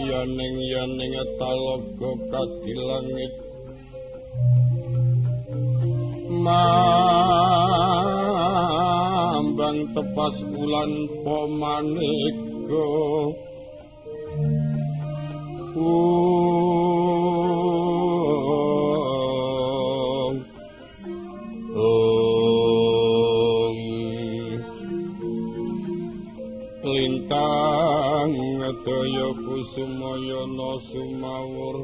yaning yaning talaga kadilangit mambang tepas bulan pomaneka daya kusumaya no sumawur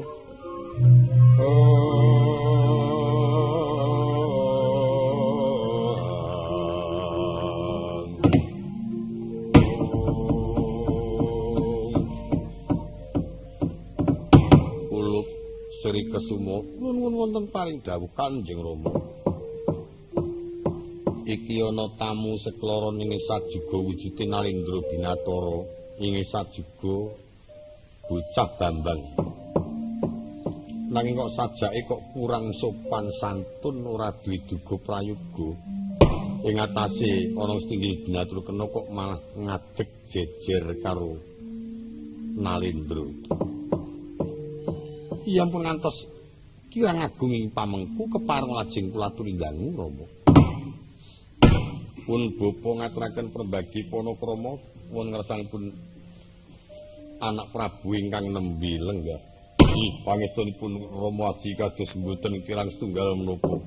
Ulup Sri Kesumo. Nuwun wonten paring dawuh Kanjeng Rama. Iki ana tamu sekloro ning sajuga wujude Narendra Binatara ing sajuga bocah Bambang. Nanging kok sajake kok kurang sopan santun ora duwe duga prayoga. Ing atase ana setinggil Binatara kena kok malah ngadeg jejer karo Narendra iya pun ngantos. Kirang agung ing pamengku kepareng lajeng kula turinggangu Rama. Pun bapa ngaturaken perbagi panakrama wonten ngersanipun anak Prabu ingkang nembe lenggah. Ih, pangestunipun Rama Aji kados mboten kirang setunggal menapa.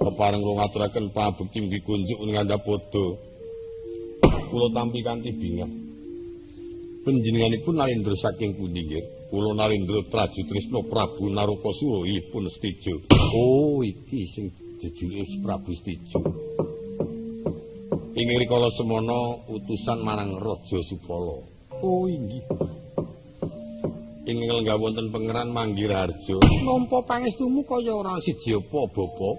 Kepareng kula ngaturaken pabekti nggih kunjuk ngandhapada. Kula tampi kanthi bingah. Panjenenganipun Narendra saking pundi nggih? Kula Narendra Trajutrisna Prabu Narakasura pun stijo. Oh, iki sing jejuluk Prabu Stijo. Ing rikala semana utusan marang Raja Supala. Oh inggih. Ing lenggah wonten pangeran Manggirharja, nampa pangestumu kaya ora siji apa, Bapak?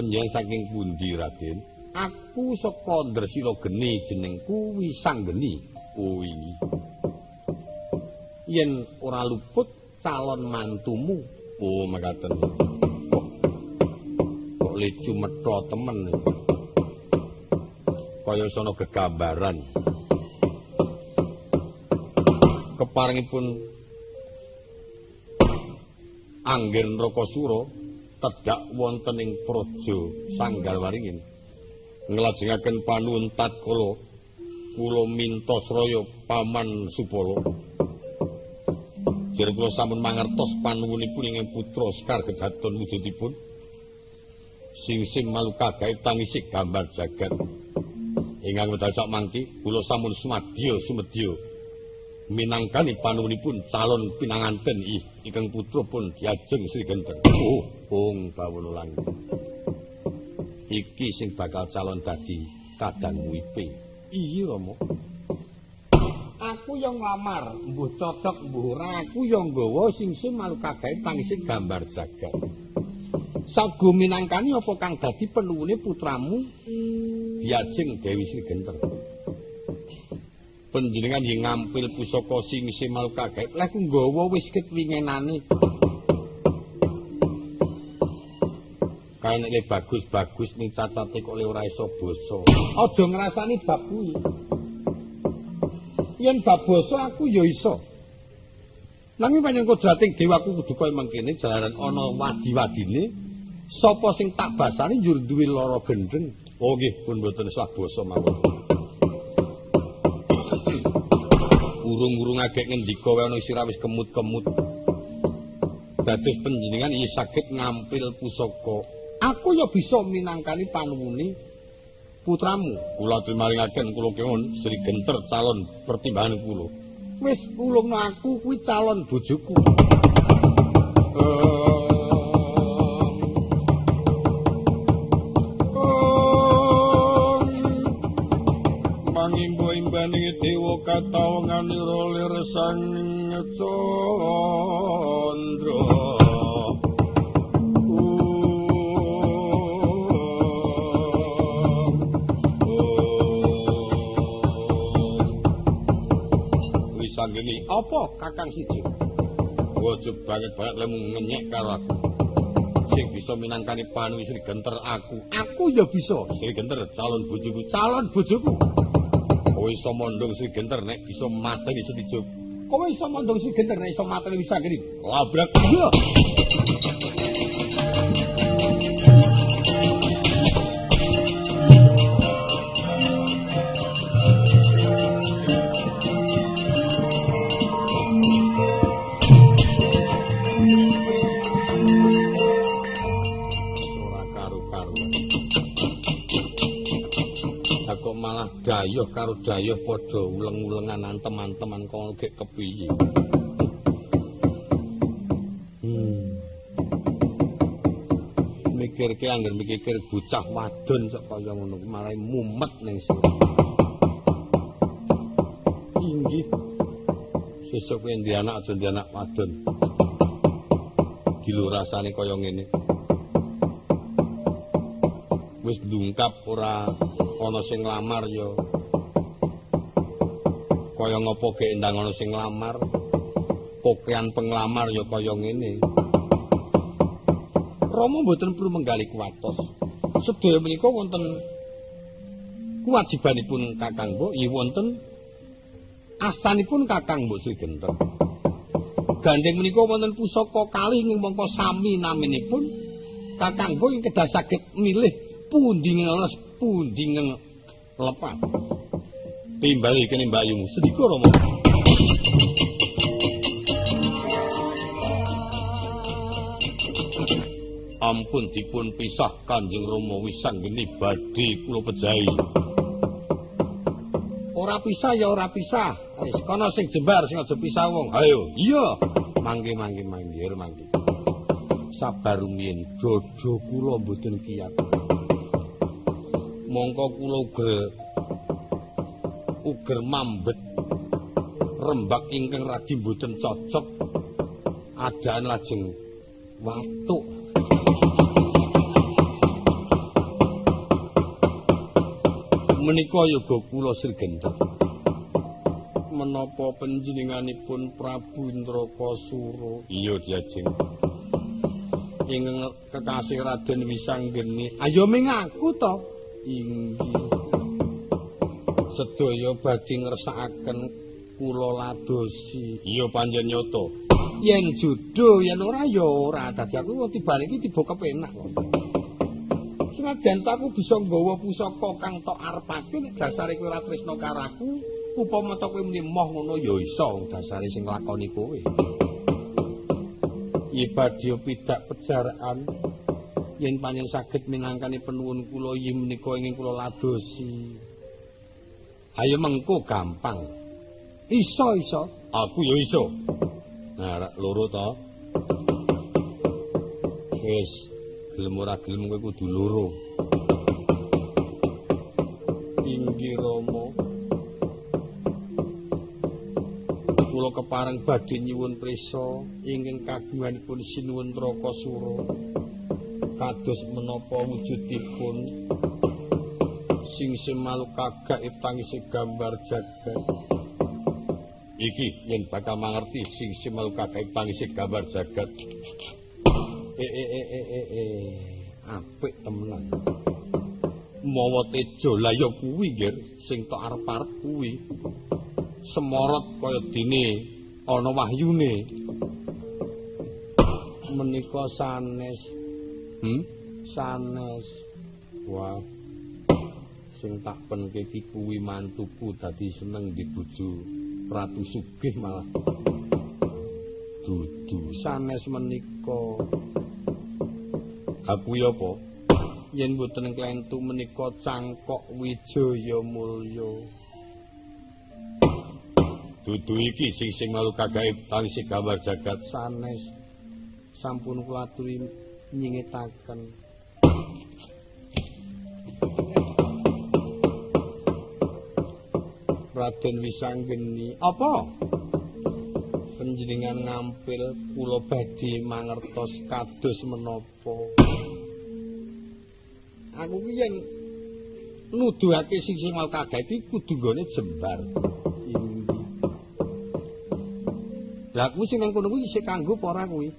Panjenengan saking pundi, Raden? Aku saka Dresila Geni jenengku Wisanggeni. Oh inggih. Yen ora luput calon mantumu Oh, makaten. Lecu metho temen. Kaya sono gegambaran. Keparengipun Anggen Rakasura tedhak wonten ing praja Sanggal Waringin. Nglajengaken panuwun tatkala kula minta sraya paman Supala. Jar kula sampun mangertos panuwunipun ing putra Sekar Gedaton wujudipun. Sing sing malu kagawe tangisik gambar jagat. Ingkang wedal sak mangki kula sampun sumadya sumedya minangkani panuwunipun calon pinanganten ingkang putra pun diajeng Sri Genteng. Oh, wong bawono langit. Iki sing bakal calon dadi kadang wipe. Iya, Rama. aku yang ngamar, mbuh cocok mbuh ora aku yang nggawa sing sing malu kagawe tangising gambar jagat. Sago minangkani apa kang dadi penuwune putramu Diajeng Dewi Sri Genteng. Panjenengan yen ngampil pusaka sing malu kagawe, lek ku nggawa wis ketwingenane. Kae nek bagus-bagus ning cacate kok ora iso basa. Aja ngrasani bab kuwi. yen bab basa aku ya iso. Nanging panjenengan kodrating dewa aku kudu kaya mangkene jalaran ana wadi-wadine sapa sing tak basani njur duwe lara gendeng. Oh nggih, pun mboten sah basa mawon. Urung-urung agek ngendika wae ana sira wis kemut-kemut. Dados panjenengan iki saged ngampil pusaka. Aku ya bisa minangkani panuwune putramu kula trimaringaken kula kewon Sri Genter calon pertimbangan kula wis ulungno aku kuwi calon bojoku mangimbo-imbaning lir sang candra sanggeni apa kakang siji? Aja banget-banget lemu ngenyek karo aku. Sing bisa minangkani panu Sri Genter aku. Aku ya bisa. Sri Genter calon bojoku calon bojoku. Kowe iso mondong Sri Genter nek bisa mateni Setijo. Kowe iso mondong Sri Genter nek iso mateni Wisangeni. Labrak dayoh karo dayoh padha uleng-ulengan antem-anteman kok gek kepiye. Hmm. Mikirke angger mikir bocah wadon kok kaya ngono malah mumet ning sira. Inggih. Sesuk kowe ndi anak aja anak wadon. Gilo rasane kaya ngene. Wis ndungkap ora ana sing nglamar ya. Kaya ngopo gek ndang ana sing nglamar? Kokean penglamar ya kaya ngene. Rama mboten perlu menggali kuatos. Sedaya menika wonten kewajibanipun Kakang Mbok iya wonten astanipun Kakang Mbok Sri Genter gandeng menika wonten pusaka kalih ing mangka sami naminipun Kakang Mbok ing kedah saged milih pundi ngeles pundi lepat. Timbali kene mbayung sedika Rama. Ampun dipun pisah Kanjeng Rama wisanggeni badhe kula pejahi. Ora pisah ya ora pisah. Wis kana sing jembar sing aja pisah wong. Ayo, iya. Mangke mangke mangke mangke. Sabar rumiyin dodo kula mboten kiyat. Mongko kula uger uger mambet rembak ingkang radi mboten cocok adaan lajeng watuk. Menika yoga kula sirgenten menapa panjenenganipun Prabu Indrakasura iya diajeng ing kekasih Raden Wisanggeni ayo mengaku to sedaya badhe ngersakaken kula ladosi. Iya panjen nyata yen judo yen ora ya ora. Dadi aku tibane iki tiba kepenak senajan aku bisa nggawa pusaka kang tok arepake nek dasare kowe ora tresno karaku upama to kowe muni moh ngono ya iso dasare sing lakoni kowe. Ibadah pidak pejaraan yen panjen saged minangkani penuwun kula yen menika ingin kula ladosi. Ayo mengko gampang. Iso iso. Aku ya iso. Nah loro to. Wis gelem ora gelem kowe kudu loro. Inggih rama kula kepareng badhe nyuwun prisa ingkang kagunganipun sinuwun Trakasura kados menapa wujudipun sing semalu kagak ipangisi gambar jagat. Iki yen bakal mangerti sing semalu kagak ipangisi gambar jagat. Eh eh eh eh eh eh. Apik temenan. Mawa tejo. La ya kuwi nggih sing tok arep-arep kuwi. Semorot kaya dene ana wahyune. Menika sanes Hmm? Sanes. Wah. Sing tak penke iki kuwi mantuku dadi seneng dibuju Ratu Sugih malah. Dudu sanes menika. Aku ya apa? Yen mboten klentu menika cangkok wijaya mulya. Dudu iki sing sing malu kagaib tali gambar jagat sanes. Sampun kula aturi nyingitaken Raden Wisanggeni apa? Panjenengan ngampil kula badhe mangertos kados menapa. Aku yen nuduhake sing sing mau kagak iki kudu gone jembar. Lah kuwi sing nang kono kuwi isih kanggo apa ora kuwi?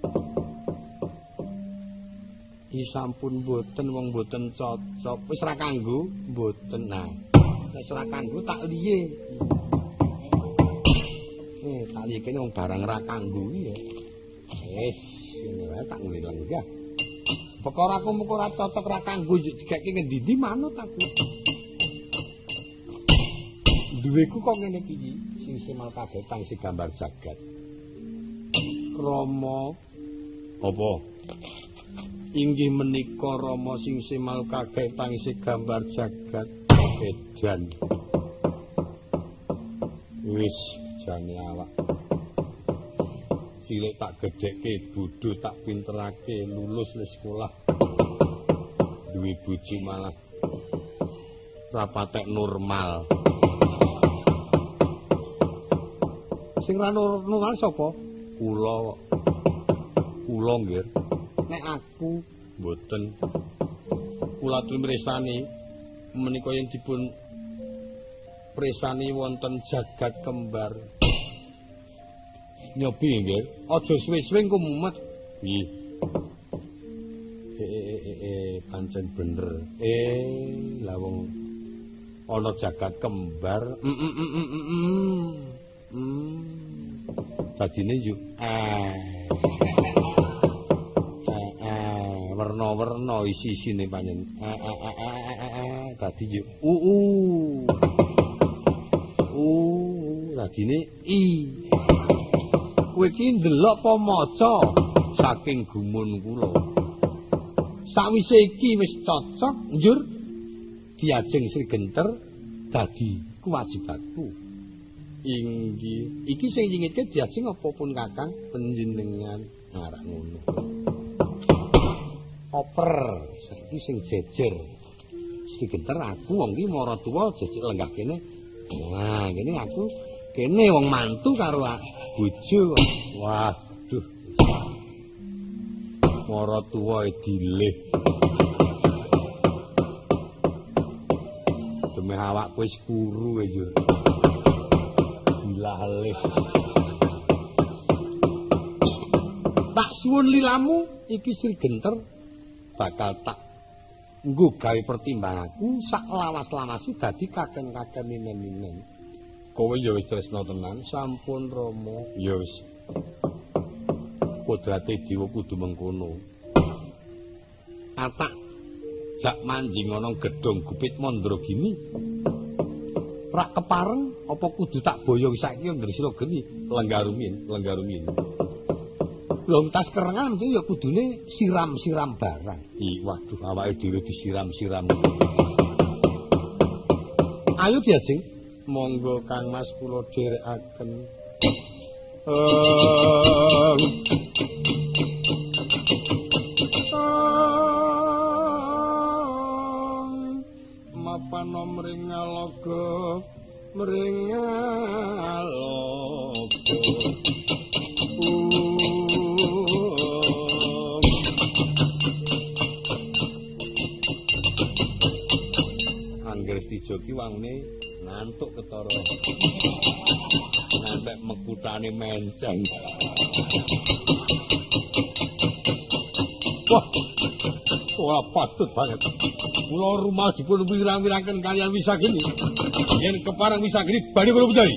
Iki sampun boten wong boten cocok wis ra kanggo boten nah wis ra kanggo tak liye sak kene wong barang ra kanggo ya. Wis, ngene wae tak ngene lenggah. Perkara aku muko ora cocok ra kanggo digeke ngendi-endi manut aku. Duweku kok ngene iki sing semal kagetang si gambar jagat. Rama apa? Inggih menika Rama sing semal kagetang si gambar jagat. Edan. Wis jane awak. Cilik tak gedhekke, bodho tak pinterake, lulus le sekolah. Duwe bojo malah rapatek normal. Sing ra normal sapa? Kula. Kula nggih. Nek aku mboten kula trimresani menika yen dipun presani wonten jagat kembar. Nyobi nggih, aja suwe-suwe engko mumet. Nggih. Eh, eh, eh, eh, pancen bener. Eh, lah wong ana jagat kembar. Mm -mm -mm -mm -mm. Mm. Dadine yo eh. Eh, eh, werna-werna isi-isine panjen. Dadi yo. Uh. Uh, dadine i. kowe iki ndelok apa maca saking gumun kula. Sawise iki wis cocok, njur diajeng Sri Genter dadi kewajibanku. Inggih, iki sing nyingitke diajeng apa pun Kakang panjenengan ngarak ngono. Oper, saiki sing jejer. Sri Genter aku wong iki mara tuwa jejer lenggah kene. Nah, kene aku kene wong mantu karo bojo. Waduh. Mara tuwa dilih. Demi awak wis kuru aja dilalih tak suwun lilamu iki sri genter bakal tak nggo gawe pertimbanganku sak lawas-lawasi dadi kaken-kaken minen-minen kowe ya wis tresna tenan. Sampun Rama ya wis. Kodrate dewa kudu mengkono. Atak jak manjing ana gedhong gupit mandra gini rak kepareng apa kudu tak boyong saiki ndresna geni. Lenggarumin lenggarumin Long tas kerengan mesti ya kudune siram-siram barang. Ih, waduh awake dhewe disiram-siram. Ayo diajeng. monggo Kang Mas kula dherekaken. Um, mapan mringalaga mringalaga Stijoki wangune ngantuk ketara. Ngantek mekutane menceng. Wah wah patut banget. Kula rumah dipun wirang-wirangen kalian bisa gini yen keparang bisa bali kula budal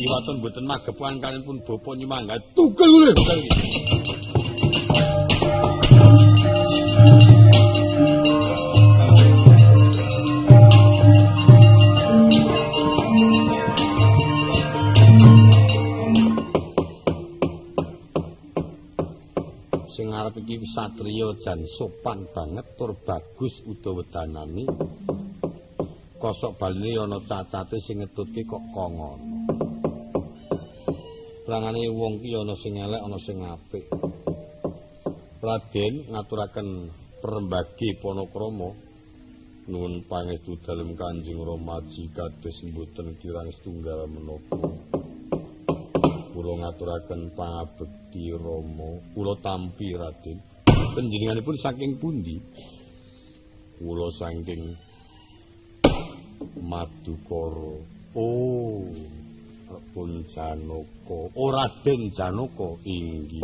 iwaton mboten magepan kalian pun bapa nyemangga. Tugel kula iki satriya jan sopan banget tur bagus utawa kosok baline ana cacate sing ngetutke kok kongon Pelangane wong ki ana sing elek ana sing apik. Raden ngaturaken perembagi Ponokrama. Nuwun pangestu dalem Kanjeng Rama kados mboten kirang setunggal menapa kula ngaturaken pangabekti Rama. Kula tampi Raden. Panjenenganipun saking pundi? Kula saking Madukara. Oh. Pun Janaka. Oh Raden Janaka. Inggih.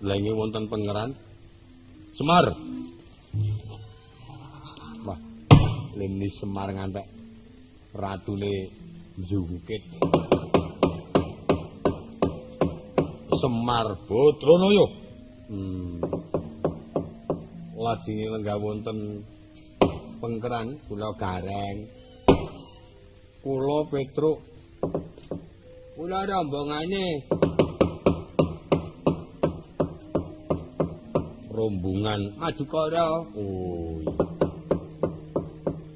Lenge wonten pangeran? Semar. Wah Leni Semar ngantek ratune jungkit Semar Badranaya. Hmm. Lajenge lenggah wonten pengkeran kula gareng. Kula Petruk. Kula rombongane. Rombongan Madukara. Oh.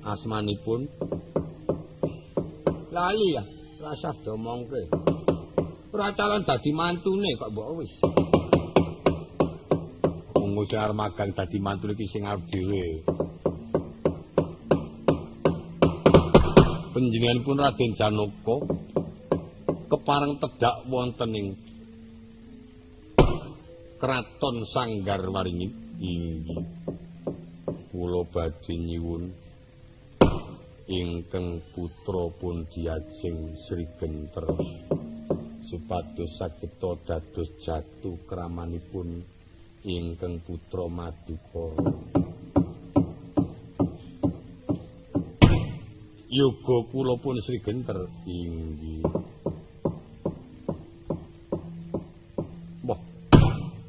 Asmanipun lali ya. Rasah domongke. Ora calon dadi mantune kok mbok wis. Wong sing arep magang dadi mantu iki sing arep dhewe. Panjenenganipun Raden Janaka kepareng tedak wonten ing Kraton Sanggar Waringin inggih kula badhe nyuwun ingkang putra pun diajeng Sri Genter supados saged dados jatuh kramanipun ingkang putra Madukara. Yoga kula pun Sri Genter inggih.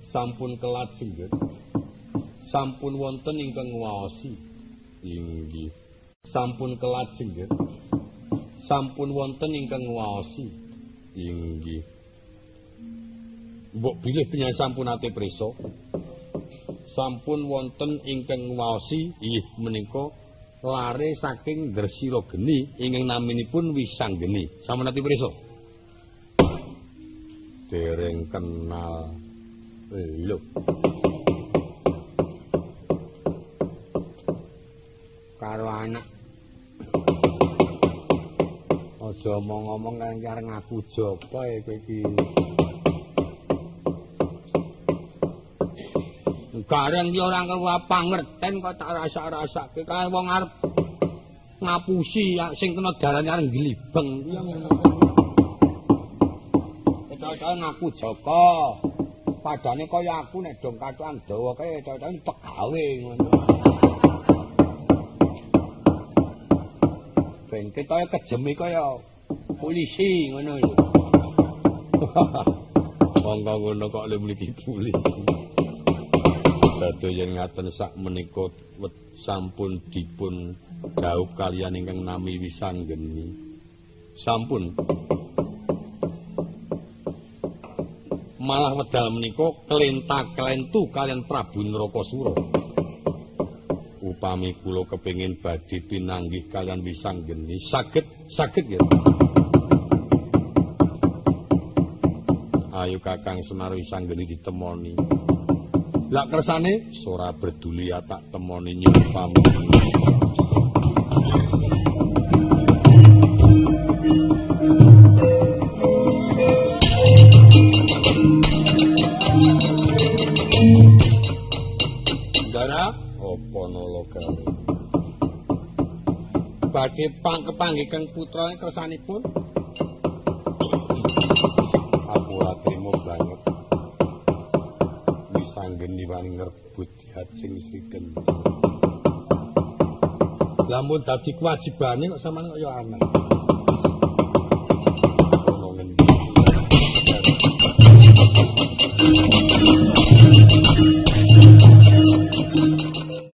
Sampun kelajeng. Sampun wonten ingkang ngaosi. Inggih. Sampun kelajeng. Sampun wonten ingkang inggih. Mbok bilih penyanyi sampun ate preso. Sampun wonten ingkang waosi inggih menika lare saking Gresira Geni ingkang naminipun Wisanggeni. Sampun ate preso? Dereng kenal. Lho. Karo anak aja omong-omong arep ngaku japa e kowe iki. Gareng ki ora karo pangerten kok tak rasa-rasake kae wong arep ngapusi sing kena darane arep glibeng. Cocok ngaku Joko. Padane kaya aku nek dong katokan dawa kae cocok pegawe ngono. Ben ketoke kejemi kaya polisi ngono lho. Monggo ngono kok le mliki polisi. Dados yen ngaten sak menika sampun dipun jauh kalian ingkang nami Wisanggeni. Sampun. Malah wedal menika kelentak-kelentu kalian Prabu Nrakasura. Upami kula kepengin badhe pinanggih kalian Wisanggeni, saged saged ya. ayo kakang Semar Wisanggeni ditemoni. Lak kersane ora berduli ya tak temoni nyupam. Dara Badhe pang kepanggih kang putrane kersanipun. wani ngrebut hajing sriken. Lamun dadi kewajibane kok sampeyan kok ya aneh.